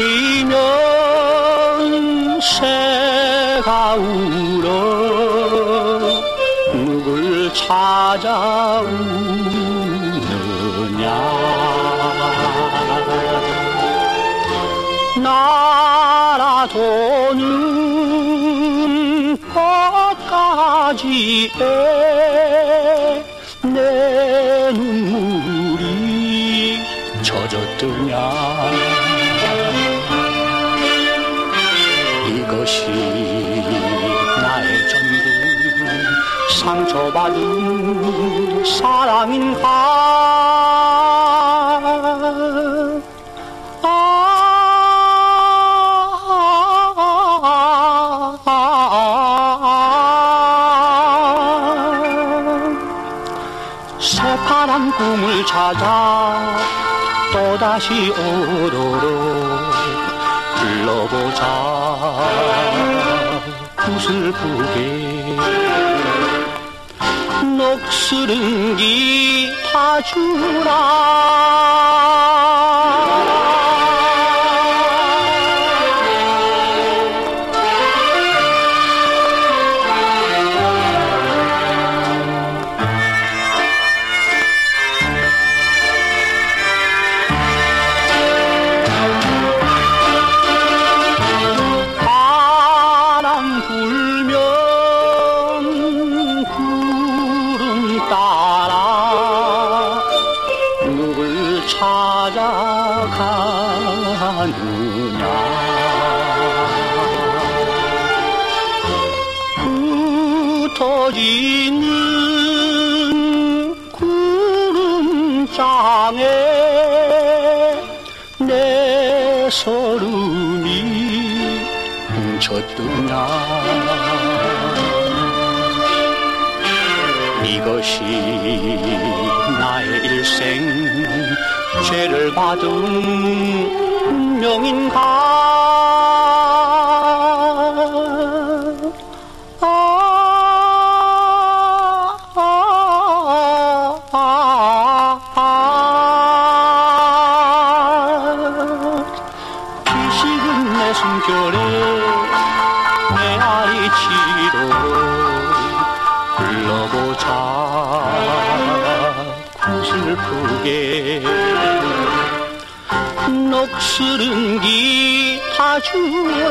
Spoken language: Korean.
지면 새가 울어 누굴 찾아오느냐? 나라도 눈 꽃까지에 내 눈물이 젖었더냐? 것이 나의 전부 상처받은 사랑인가. 새파란 꿈을 찾아 또다시 오도록 불러보자. 구슬프게 녹슬은 기타 주라 찾아가느냐. 흩어지는 구름장에 내 서름이 훔쳤더냐. 이것이 나의 일생 죄를 받은 운명인가. 아, 아, 아, 아. 지식은 내 숨결에 메아리 치도록 불러보자. 구슬프게 녹슬은 기타 주라.